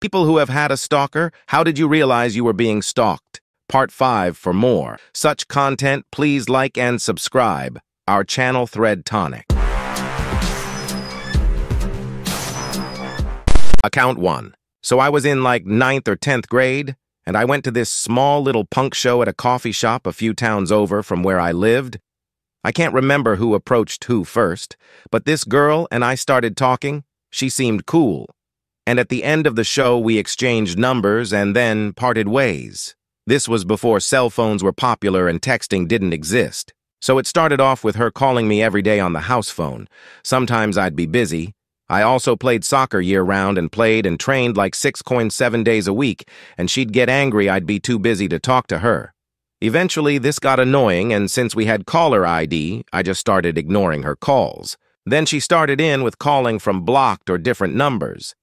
People who have had a stalker, how did you realize you were being stalked? Part 5 for more. Such content, please like and subscribe. Our channel Thread Tonic. Account 1. So I was in like ninth or 10th grade, and I went to this small little punk show at a coffee shop a few towns over from where I lived. I can't remember who approached who first, but this girl and I started talking. She seemed cool. And at the end of the show, we exchanged numbers and then parted ways. This was before cell phones were popular and texting didn't exist. So it started off with her calling me every day on the house phone. Sometimes I'd be busy. I also played soccer year-round and played and trained like six coins seven days a week, and she'd get angry I'd be too busy to talk to her. Eventually, this got annoying, and since we had caller ID, I just started ignoring her calls. Then she started in with calling from blocked or different numbers.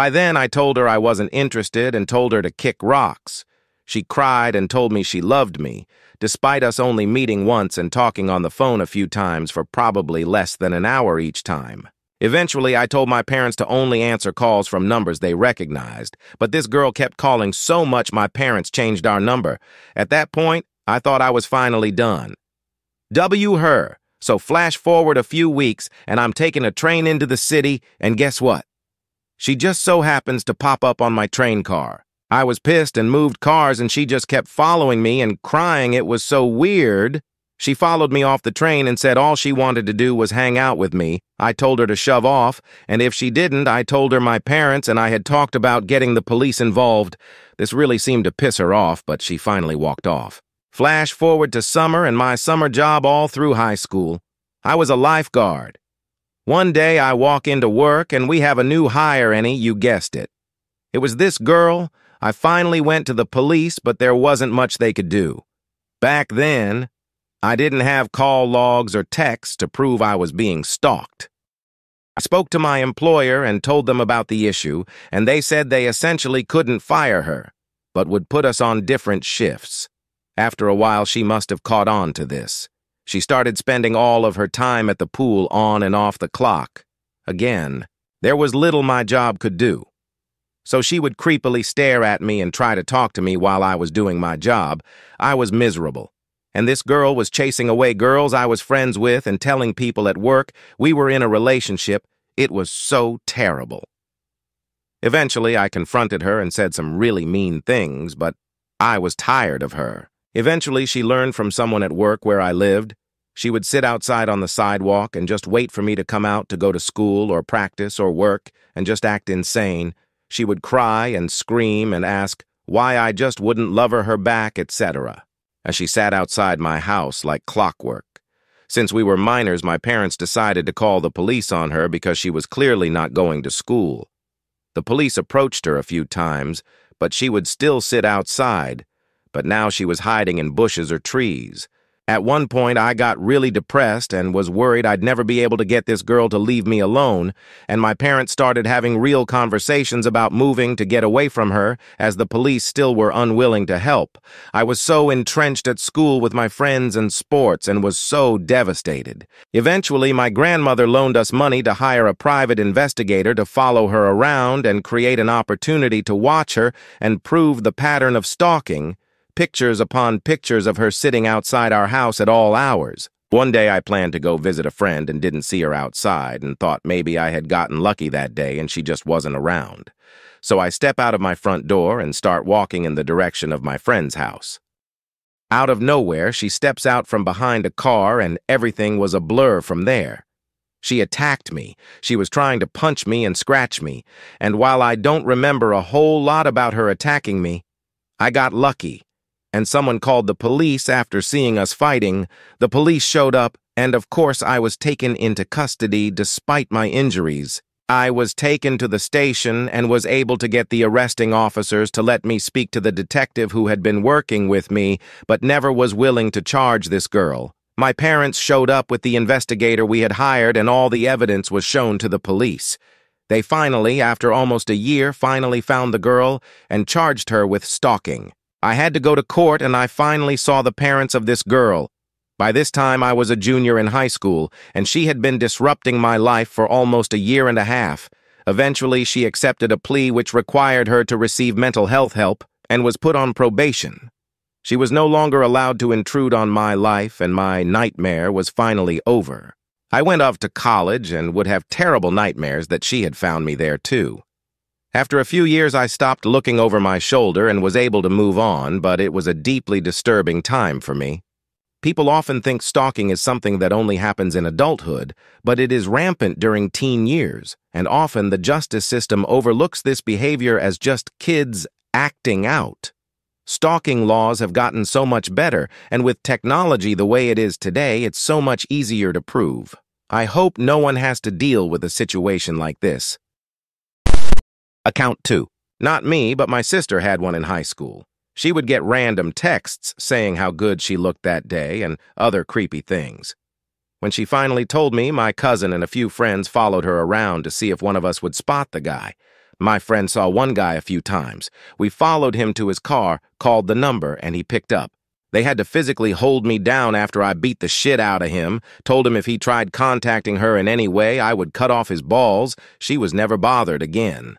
By then, I told her I wasn't interested and told her to kick rocks. She cried and told me she loved me, despite us only meeting once and talking on the phone a few times for probably less than an hour each time. Eventually, I told my parents to only answer calls from numbers they recognized, but this girl kept calling so much my parents changed our number. At that point, I thought I was finally done. W her. So flash forward a few weeks, and I'm taking a train into the city, and guess what? She just so happens to pop up on my train car. I was pissed and moved cars, and she just kept following me and crying it was so weird. She followed me off the train and said all she wanted to do was hang out with me. I told her to shove off, and if she didn't, I told her my parents and I had talked about getting the police involved. This really seemed to piss her off, but she finally walked off. Flash forward to summer and my summer job all through high school. I was a lifeguard. One day I walk into work and we have a new hire, Annie, you guessed it. It was this girl. I finally went to the police, but there wasn't much they could do. Back then, I didn't have call logs or texts to prove I was being stalked. I spoke to my employer and told them about the issue, and they said they essentially couldn't fire her, but would put us on different shifts. After a while, she must have caught on to this. She started spending all of her time at the pool on and off the clock. Again, there was little my job could do. So she would creepily stare at me and try to talk to me while I was doing my job. I was miserable. And this girl was chasing away girls I was friends with and telling people at work we were in a relationship. It was so terrible. Eventually, I confronted her and said some really mean things, but I was tired of her. Eventually, she learned from someone at work where I lived. She would sit outside on the sidewalk and just wait for me to come out to go to school or practice or work and just act insane. She would cry and scream and ask why I just wouldn't love her, her back, etc as she sat outside my house like clockwork. Since we were minors, my parents decided to call the police on her because she was clearly not going to school. The police approached her a few times, but she would still sit outside, but now she was hiding in bushes or trees. At one point, I got really depressed and was worried I'd never be able to get this girl to leave me alone, and my parents started having real conversations about moving to get away from her, as the police still were unwilling to help. I was so entrenched at school with my friends and sports and was so devastated. Eventually, my grandmother loaned us money to hire a private investigator to follow her around and create an opportunity to watch her and prove the pattern of stalking, pictures upon pictures of her sitting outside our house at all hours. One day I planned to go visit a friend and didn't see her outside and thought maybe I had gotten lucky that day and she just wasn't around. So I step out of my front door and start walking in the direction of my friend's house. Out of nowhere, she steps out from behind a car and everything was a blur from there. She attacked me. She was trying to punch me and scratch me. And while I don't remember a whole lot about her attacking me, I got lucky and someone called the police after seeing us fighting. The police showed up, and of course I was taken into custody despite my injuries. I was taken to the station and was able to get the arresting officers to let me speak to the detective who had been working with me, but never was willing to charge this girl. My parents showed up with the investigator we had hired and all the evidence was shown to the police. They finally, after almost a year, finally found the girl and charged her with stalking. I had to go to court and I finally saw the parents of this girl. By this time, I was a junior in high school, and she had been disrupting my life for almost a year and a half. Eventually, she accepted a plea which required her to receive mental health help and was put on probation. She was no longer allowed to intrude on my life, and my nightmare was finally over. I went off to college and would have terrible nightmares that she had found me there too. After a few years, I stopped looking over my shoulder and was able to move on, but it was a deeply disturbing time for me. People often think stalking is something that only happens in adulthood, but it is rampant during teen years, and often the justice system overlooks this behavior as just kids acting out. Stalking laws have gotten so much better, and with technology the way it is today, it's so much easier to prove. I hope no one has to deal with a situation like this. Account 2. Not me, but my sister had one in high school. She would get random texts saying how good she looked that day and other creepy things. When she finally told me, my cousin and a few friends followed her around to see if one of us would spot the guy. My friend saw one guy a few times. We followed him to his car, called the number, and he picked up. They had to physically hold me down after I beat the shit out of him, told him if he tried contacting her in any way, I would cut off his balls. She was never bothered again.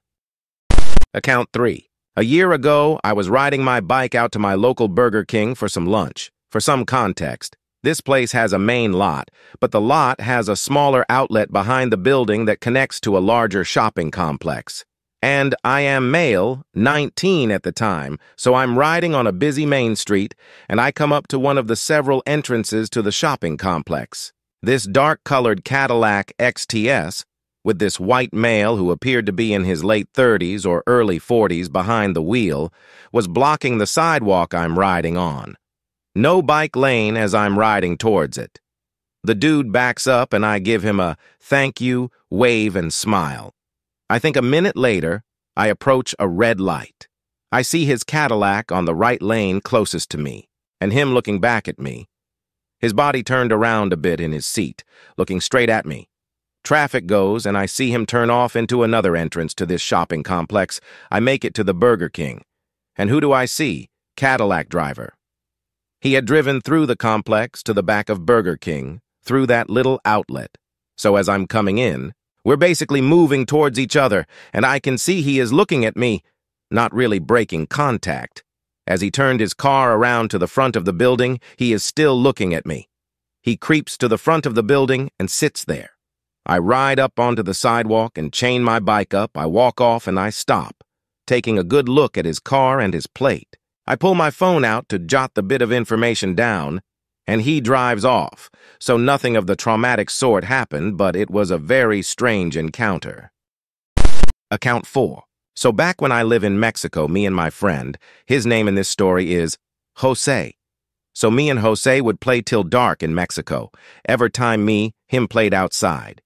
Account 3. A year ago, I was riding my bike out to my local Burger King for some lunch. For some context, this place has a main lot, but the lot has a smaller outlet behind the building that connects to a larger shopping complex. And I am male, 19 at the time, so I'm riding on a busy main street, and I come up to one of the several entrances to the shopping complex. This dark-colored Cadillac XTS, with this white male who appeared to be in his late 30s or early 40s behind the wheel, was blocking the sidewalk I'm riding on. No bike lane as I'm riding towards it. The dude backs up and I give him a thank you, wave, and smile. I think a minute later, I approach a red light. I see his Cadillac on the right lane closest to me, and him looking back at me. His body turned around a bit in his seat, looking straight at me. Traffic goes, and I see him turn off into another entrance to this shopping complex. I make it to the Burger King. And who do I see? Cadillac driver. He had driven through the complex to the back of Burger King, through that little outlet. So as I'm coming in, we're basically moving towards each other, and I can see he is looking at me, not really breaking contact. As he turned his car around to the front of the building, he is still looking at me. He creeps to the front of the building and sits there. I ride up onto the sidewalk and chain my bike up. I walk off and I stop, taking a good look at his car and his plate. I pull my phone out to jot the bit of information down, and he drives off, so nothing of the traumatic sort happened, but it was a very strange encounter. Account 4. So back when I live in Mexico, me and my friend, his name in this story is Jose. So me and Jose would play till dark in Mexico. Every time me, him played outside.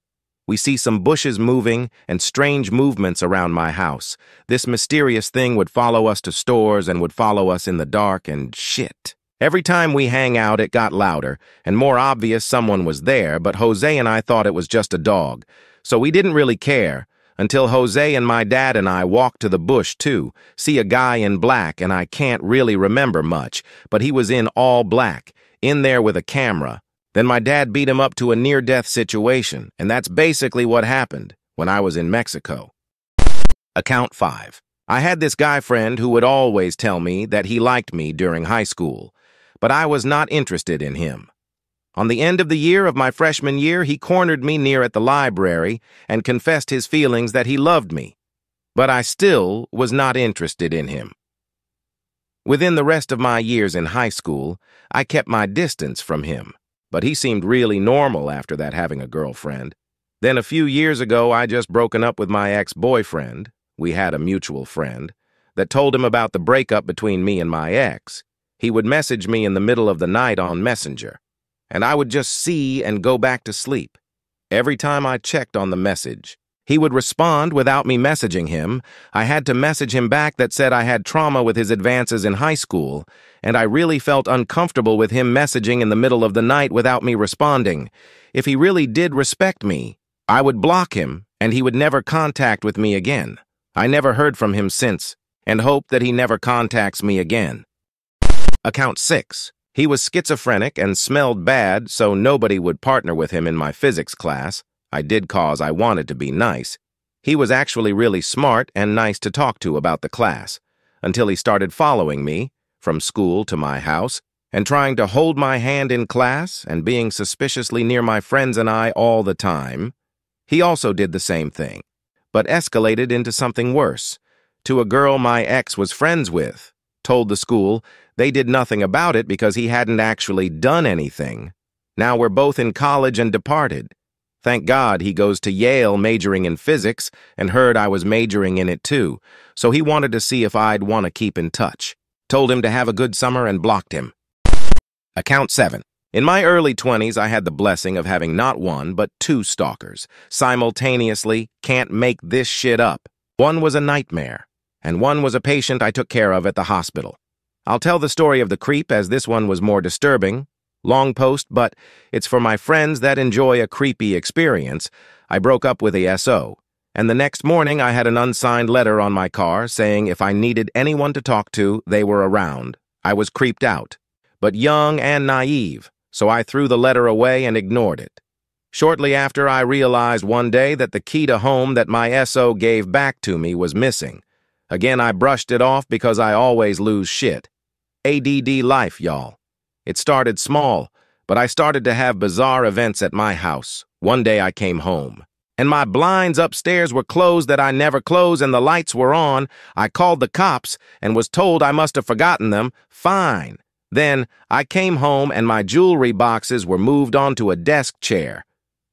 We see some bushes moving and strange movements around my house. This mysterious thing would follow us to stores and would follow us in the dark and shit. Every time we hang out, it got louder, and more obvious someone was there, but Jose and I thought it was just a dog, so we didn't really care, until Jose and my dad and I walked to the bush, too, see a guy in black, and I can't really remember much, but he was in all black, in there with a camera. Then my dad beat him up to a near-death situation, and that's basically what happened when I was in Mexico. Account 5. I had this guy friend who would always tell me that he liked me during high school, but I was not interested in him. On the end of the year of my freshman year, he cornered me near at the library and confessed his feelings that he loved me, but I still was not interested in him. Within the rest of my years in high school, I kept my distance from him, but he seemed really normal after that having a girlfriend. Then a few years ago, I just broken up with my ex-boyfriend, we had a mutual friend, that told him about the breakup between me and my ex. He would message me in the middle of the night on Messenger, and I would just see and go back to sleep. Every time I checked on the message, he would respond without me messaging him. I had to message him back that said I had trauma with his advances in high school, and I really felt uncomfortable with him messaging in the middle of the night without me responding. If he really did respect me, I would block him, and he would never contact with me again. I never heard from him since, and hope that he never contacts me again. Account 6. He was schizophrenic and smelled bad, so nobody would partner with him in my physics class. I did cause I wanted to be nice. He was actually really smart and nice to talk to about the class, until he started following me, from school to my house, and trying to hold my hand in class and being suspiciously near my friends and I all the time. He also did the same thing, but escalated into something worse, to a girl my ex was friends with, told the school they did nothing about it because he hadn't actually done anything. Now we're both in college and departed. Thank God he goes to Yale majoring in physics and heard I was majoring in it too, so he wanted to see if I'd want to keep in touch. Told him to have a good summer and blocked him. Account 7. In my early 20s, I had the blessing of having not one, but two stalkers. Simultaneously, can't make this shit up. One was a nightmare, and one was a patient I took care of at the hospital. I'll tell the story of the creep as this one was more disturbing, Long post, but it's for my friends that enjoy a creepy experience. I broke up with the SO, and the next morning I had an unsigned letter on my car saying if I needed anyone to talk to, they were around. I was creeped out, but young and naive, so I threw the letter away and ignored it. Shortly after, I realized one day that the key to home that my SO gave back to me was missing. Again, I brushed it off because I always lose shit. ADD life, y'all. It started small, but I started to have bizarre events at my house. One day I came home, and my blinds upstairs were closed that I never close and the lights were on. I called the cops and was told I must have forgotten them. Fine. Then I came home and my jewelry boxes were moved onto a desk chair.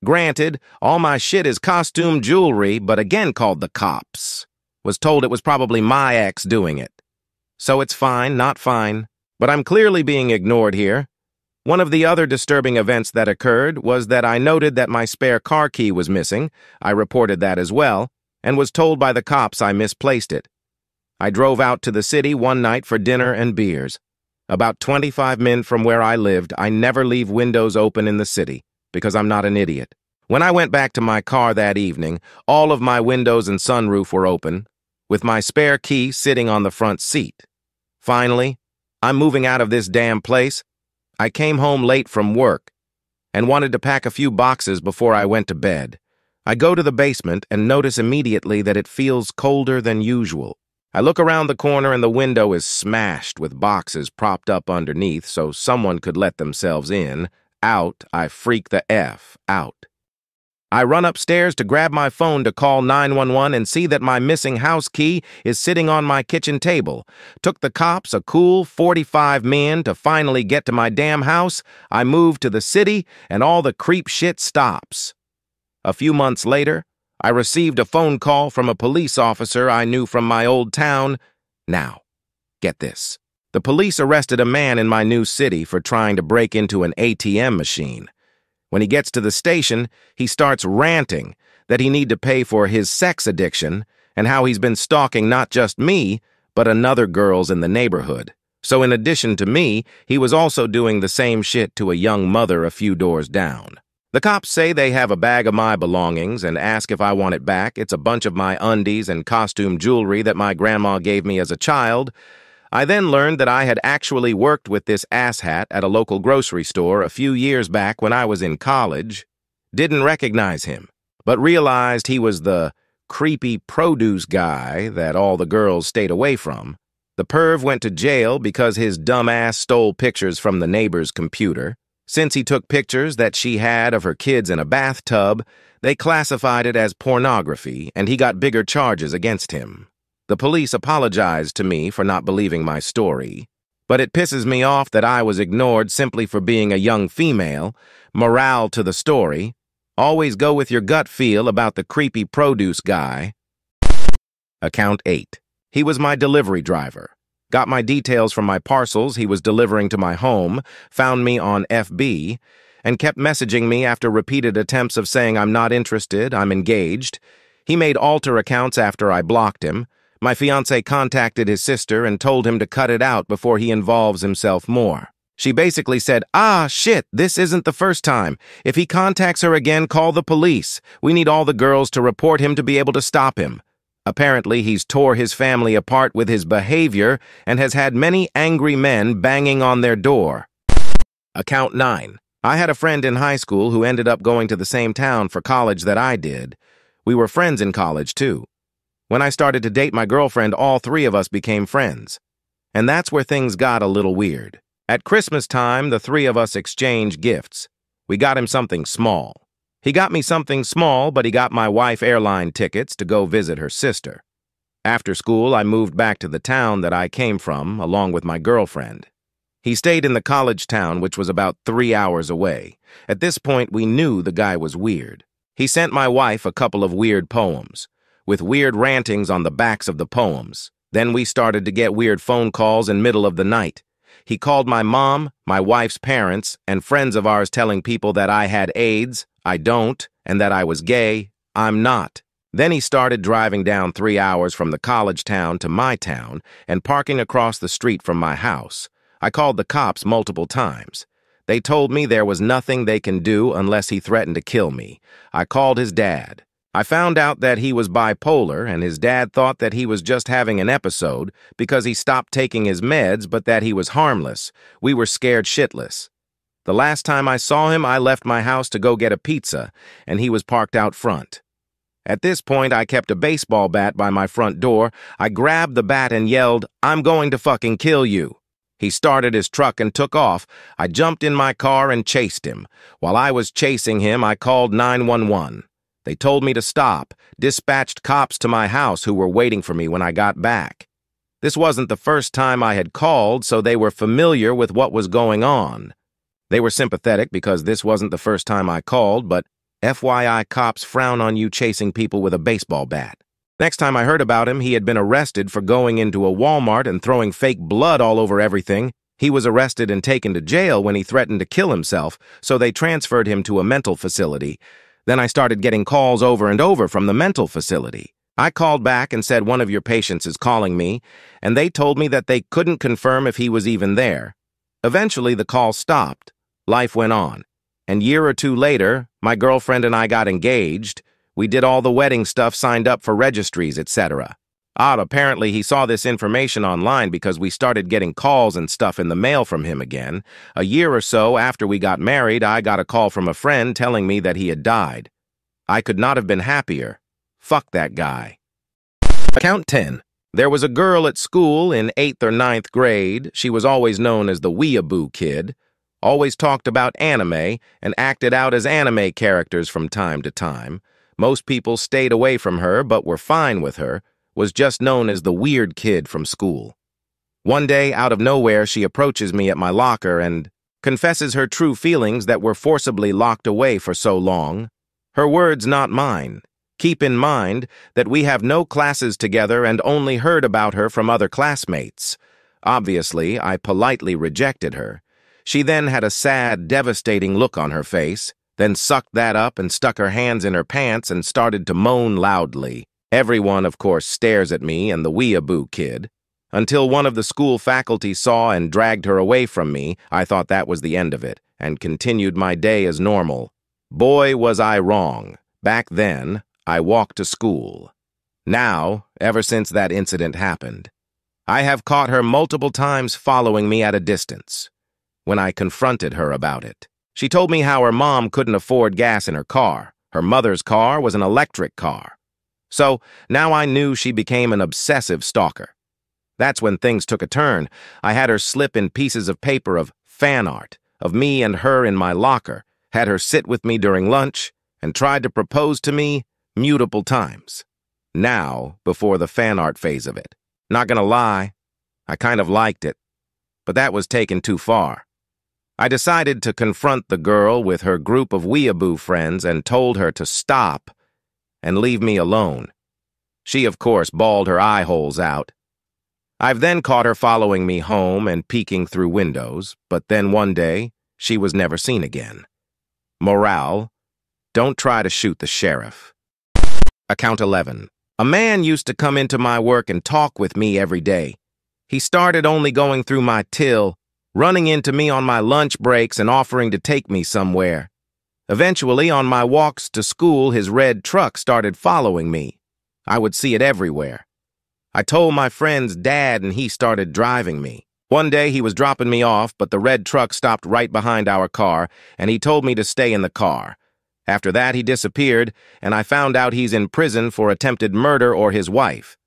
Granted, all my shit is costume jewelry, but again called the cops. Was told it was probably my ex doing it. So it's fine, not fine. But I'm clearly being ignored here. One of the other disturbing events that occurred was that I noted that my spare car key was missing. I reported that as well, and was told by the cops I misplaced it. I drove out to the city one night for dinner and beers. About 25 men from where I lived, I never leave windows open in the city, because I'm not an idiot. When I went back to my car that evening, all of my windows and sunroof were open, with my spare key sitting on the front seat. Finally, I'm moving out of this damn place. I came home late from work and wanted to pack a few boxes before I went to bed. I go to the basement and notice immediately that it feels colder than usual. I look around the corner and the window is smashed with boxes propped up underneath so someone could let themselves in. Out, I freak the F out. I run upstairs to grab my phone to call 911 and see that my missing house key is sitting on my kitchen table. Took the cops a cool 45 men to finally get to my damn house. I moved to the city and all the creep shit stops. A few months later, I received a phone call from a police officer I knew from my old town. Now, get this. The police arrested a man in my new city for trying to break into an ATM machine. When he gets to the station, he starts ranting that he need to pay for his sex addiction and how he's been stalking not just me, but another girls in the neighborhood. So in addition to me, he was also doing the same shit to a young mother a few doors down. The cops say they have a bag of my belongings and ask if I want it back. It's a bunch of my undies and costume jewelry that my grandma gave me as a child, I then learned that I had actually worked with this asshat at a local grocery store a few years back when I was in college. Didn't recognize him, but realized he was the creepy produce guy that all the girls stayed away from. The perv went to jail because his dumb ass stole pictures from the neighbor's computer. Since he took pictures that she had of her kids in a bathtub, they classified it as pornography and he got bigger charges against him. The police apologized to me for not believing my story, but it pisses me off that I was ignored simply for being a young female. Morale to the story. Always go with your gut feel about the creepy produce guy. Account 8. He was my delivery driver. Got my details from my parcels he was delivering to my home, found me on FB, and kept messaging me after repeated attempts of saying I'm not interested, I'm engaged. He made alter accounts after I blocked him, my fiance contacted his sister and told him to cut it out before he involves himself more. She basically said, Ah, shit, this isn't the first time. If he contacts her again, call the police. We need all the girls to report him to be able to stop him. Apparently, he's tore his family apart with his behavior and has had many angry men banging on their door. Account 9. I had a friend in high school who ended up going to the same town for college that I did. We were friends in college, too. When I started to date my girlfriend, all three of us became friends. And that's where things got a little weird. At Christmas time, the three of us exchanged gifts. We got him something small. He got me something small, but he got my wife airline tickets to go visit her sister. After school, I moved back to the town that I came from, along with my girlfriend. He stayed in the college town, which was about three hours away. At this point, we knew the guy was weird. He sent my wife a couple of weird poems with weird rantings on the backs of the poems. Then we started to get weird phone calls in middle of the night. He called my mom, my wife's parents, and friends of ours telling people that I had AIDS, I don't, and that I was gay, I'm not. Then he started driving down three hours from the college town to my town and parking across the street from my house. I called the cops multiple times. They told me there was nothing they can do unless he threatened to kill me. I called his dad. I found out that he was bipolar and his dad thought that he was just having an episode because he stopped taking his meds but that he was harmless. We were scared shitless. The last time I saw him, I left my house to go get a pizza and he was parked out front. At this point, I kept a baseball bat by my front door. I grabbed the bat and yelled, I'm going to fucking kill you. He started his truck and took off. I jumped in my car and chased him. While I was chasing him, I called 911. They told me to stop, dispatched cops to my house who were waiting for me when I got back. This wasn't the first time I had called, so they were familiar with what was going on. They were sympathetic because this wasn't the first time I called, but FYI cops frown on you chasing people with a baseball bat. Next time I heard about him, he had been arrested for going into a Walmart and throwing fake blood all over everything. He was arrested and taken to jail when he threatened to kill himself, so they transferred him to a mental facility. Then I started getting calls over and over from the mental facility. I called back and said one of your patients is calling me, and they told me that they couldn't confirm if he was even there. Eventually, the call stopped. Life went on. And year or two later, my girlfriend and I got engaged. We did all the wedding stuff, signed up for registries, etc. Odd, apparently he saw this information online because we started getting calls and stuff in the mail from him again. A year or so after we got married, I got a call from a friend telling me that he had died. I could not have been happier. Fuck that guy. Account 10. There was a girl at school in 8th or ninth grade. She was always known as the weeaboo kid. Always talked about anime and acted out as anime characters from time to time. Most people stayed away from her but were fine with her was just known as the weird kid from school. One day, out of nowhere, she approaches me at my locker and confesses her true feelings that were forcibly locked away for so long. Her words, not mine. Keep in mind that we have no classes together and only heard about her from other classmates. Obviously, I politely rejected her. She then had a sad, devastating look on her face, then sucked that up and stuck her hands in her pants and started to moan loudly. Everyone, of course, stares at me and the weeaboo kid. Until one of the school faculty saw and dragged her away from me, I thought that was the end of it, and continued my day as normal. Boy, was I wrong. Back then, I walked to school. Now, ever since that incident happened, I have caught her multiple times following me at a distance. When I confronted her about it, she told me how her mom couldn't afford gas in her car. Her mother's car was an electric car. So now I knew she became an obsessive stalker. That's when things took a turn. I had her slip in pieces of paper of fan art of me and her in my locker, had her sit with me during lunch, and tried to propose to me mutable times. Now, before the fan art phase of it. Not gonna lie, I kind of liked it, but that was taken too far. I decided to confront the girl with her group of weeaboo friends and told her to stop and leave me alone. She, of course, bawled her eye holes out. I've then caught her following me home and peeking through windows, but then one day, she was never seen again. Morale, don't try to shoot the sheriff. Account 11. A man used to come into my work and talk with me every day. He started only going through my till, running into me on my lunch breaks and offering to take me somewhere. Eventually, on my walks to school, his red truck started following me. I would see it everywhere. I told my friend's dad and he started driving me. One day he was dropping me off, but the red truck stopped right behind our car, and he told me to stay in the car. After that, he disappeared, and I found out he's in prison for attempted murder or his wife.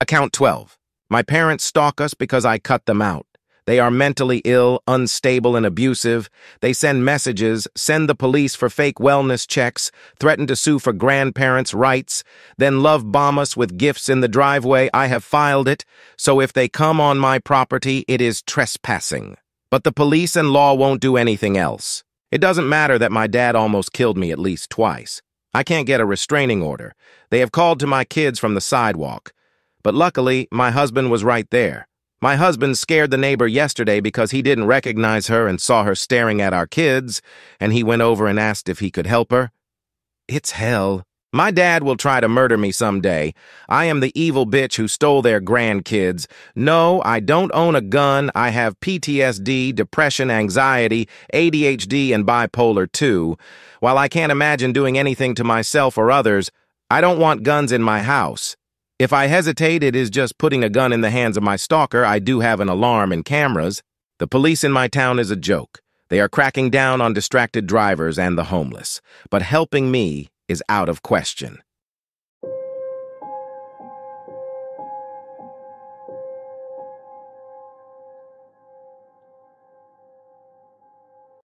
Account 12. My parents stalk us because I cut them out. They are mentally ill, unstable, and abusive. They send messages, send the police for fake wellness checks, threaten to sue for grandparents' rights, then love bomb us with gifts in the driveway. I have filed it, so if they come on my property, it is trespassing. But the police and law won't do anything else. It doesn't matter that my dad almost killed me at least twice. I can't get a restraining order. They have called to my kids from the sidewalk. But luckily, my husband was right there. My husband scared the neighbor yesterday because he didn't recognize her and saw her staring at our kids, and he went over and asked if he could help her. It's hell. My dad will try to murder me someday. I am the evil bitch who stole their grandkids. No, I don't own a gun. I have PTSD, depression, anxiety, ADHD, and bipolar 2. While I can't imagine doing anything to myself or others, I don't want guns in my house. If I hesitate, it is just putting a gun in the hands of my stalker. I do have an alarm and cameras. The police in my town is a joke. They are cracking down on distracted drivers and the homeless. But helping me is out of question.